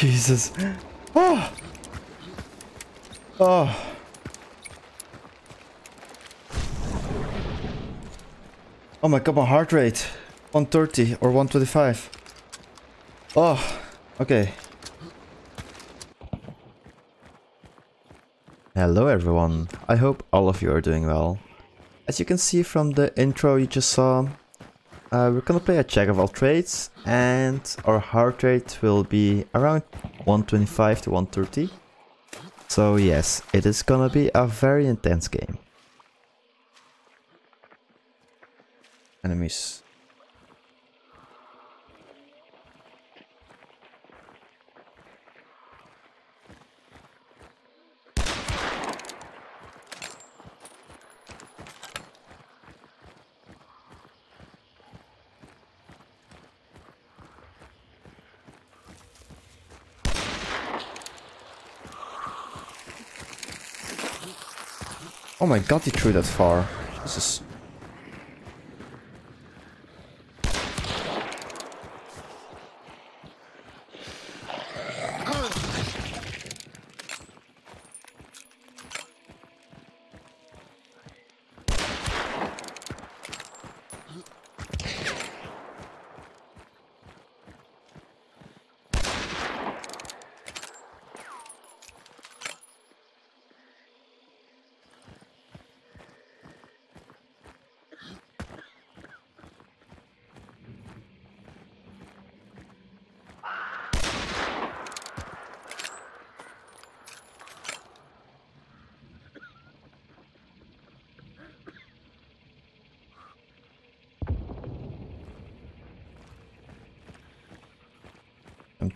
Jesus. Oh. Oh. Oh my god, my heart rate. 130 or 125. Oh, ah, okay. Hello everyone. I hope all of you are doing well. As you can see from the intro you just saw, uh, we're gonna play a check of all trades and our heart rate will be around 125 to 130. So yes, it is gonna be a very intense game. Enemies. Oh my god, he threw that far. Jesus.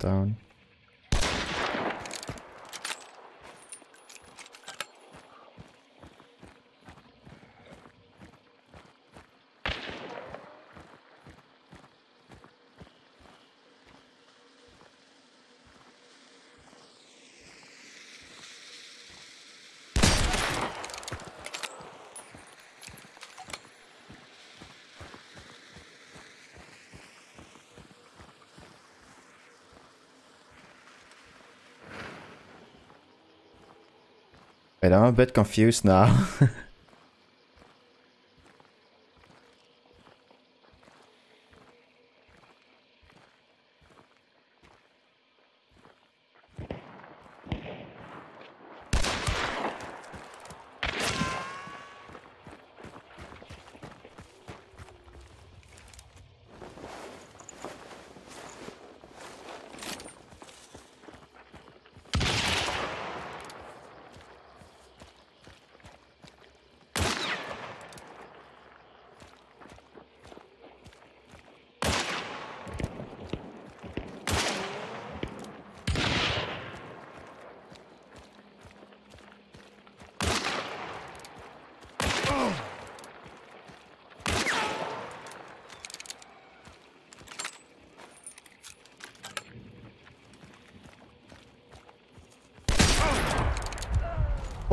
I'm Wait, I'm a bit confused now.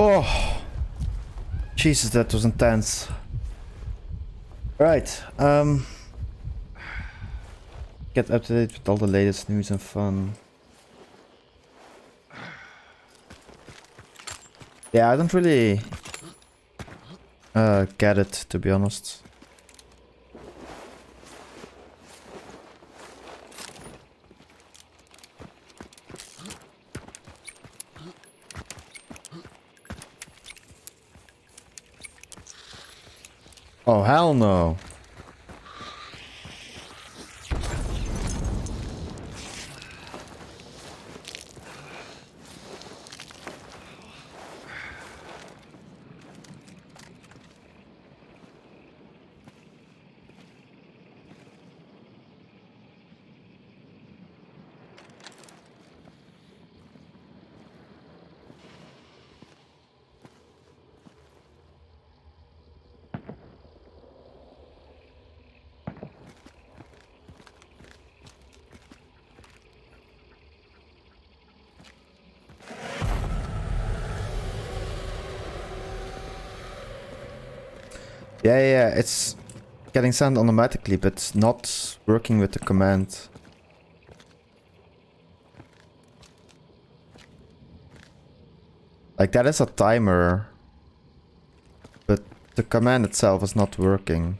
Oh, Jesus, that was intense. Right, um, get up to date with all the latest news and fun. Yeah, I don't really uh, get it, to be honest. Oh, hell no. Yeah, yeah, it's getting sent automatically, but not working with the command. Like, that is a timer. But the command itself is not working.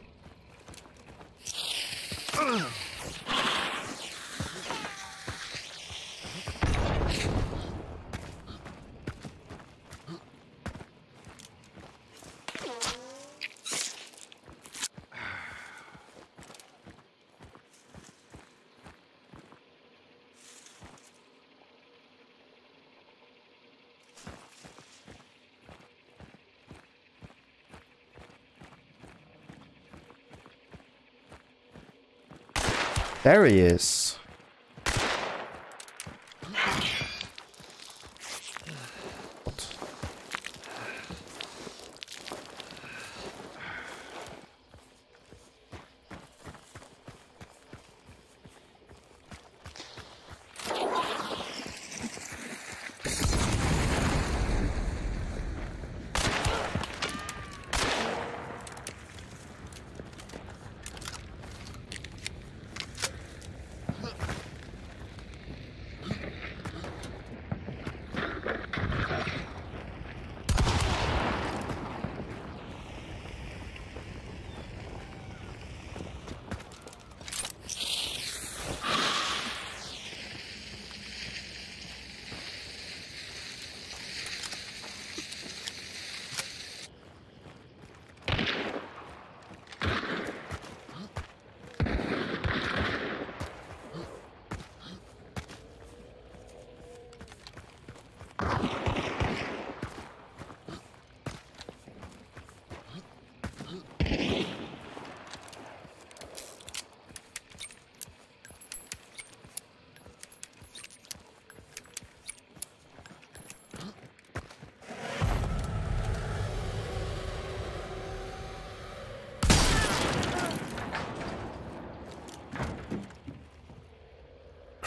There he is.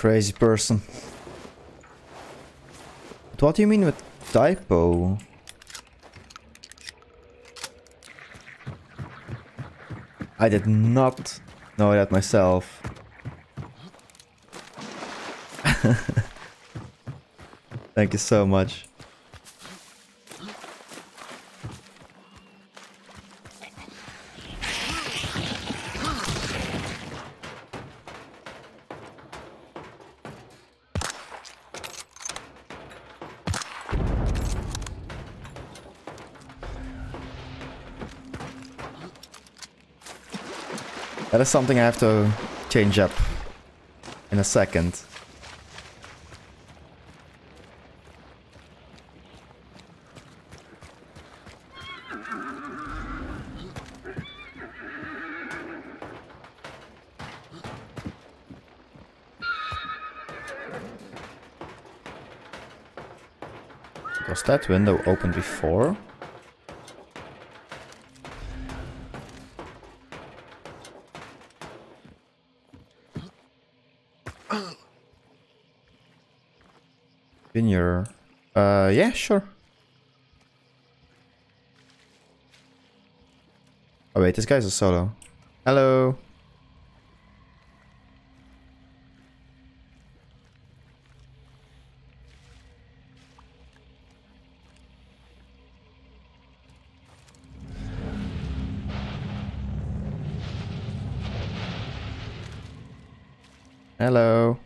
Crazy person. But what do you mean with typo? I did not know that myself. Thank you so much. That is something I have to change up in a second. Was that window open before? Uh, yeah, sure. Oh wait, this guy's a solo. Hello. Hello.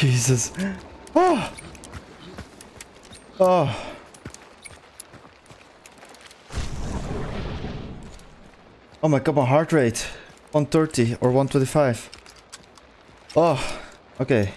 Jesus. Oh. Oh. Oh my god, my heart rate. 130 or 125. Oh, ah, okay.